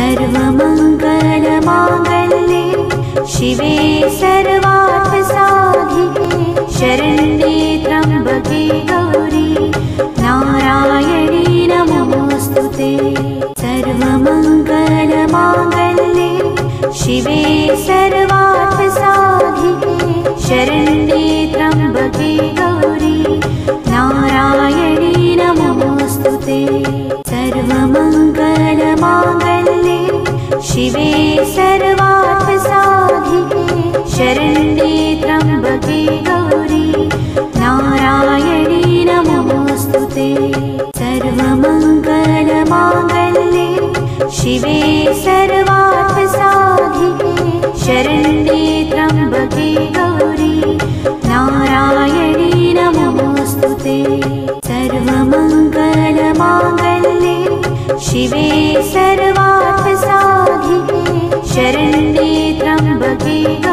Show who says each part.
Speaker 1: सर्वमङ्गलमाङ्गल्ये शिवे सर्वार्थसाधिके शरण्ये त्र्यम्बके गौरी नारायणी नमोऽस्तु ते। सर्वमङ्गलमाङ्गल्ये शिवे सर्वार्थसाधिके शरण्ये त्र्यम्बके गौरी नारायणी ते। सर्वमङ्गलमाङ्गल्ये शिवे सर्वार्थसाधिके शरण्ये त्र्यम्बके गौरी। नारायणी नमोऽस्तु ते। सर्वमङ्गलमाङ्गल्ये शिवे सर्वार्थसाधिके शरण्ये त्र्यम्बके गौरी। नारायणी नमोऽस्तु ते। सर्वमङ्गलमाङ्गल्ये शिवे सर्व ण्डीतं बगे